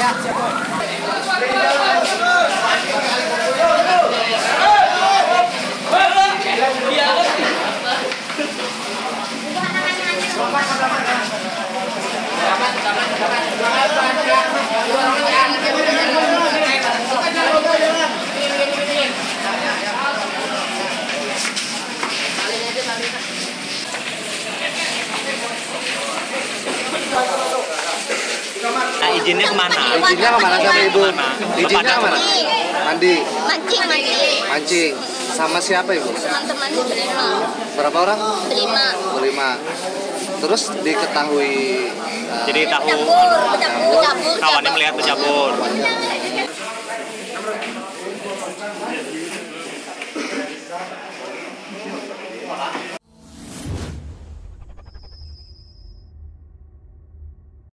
Nah izinnya ke mana? Izinnya ke mana sama ibu? Izinnya ke mana? Mandi. Mancing, mancing. Mancing. Sama siapa ibu? Teman-teman berlima. Berapa orang? Berlima. Berlima. Terus diketahui. Uh, Jadi tahu. Bercabur. Kawannya melihat bercabur.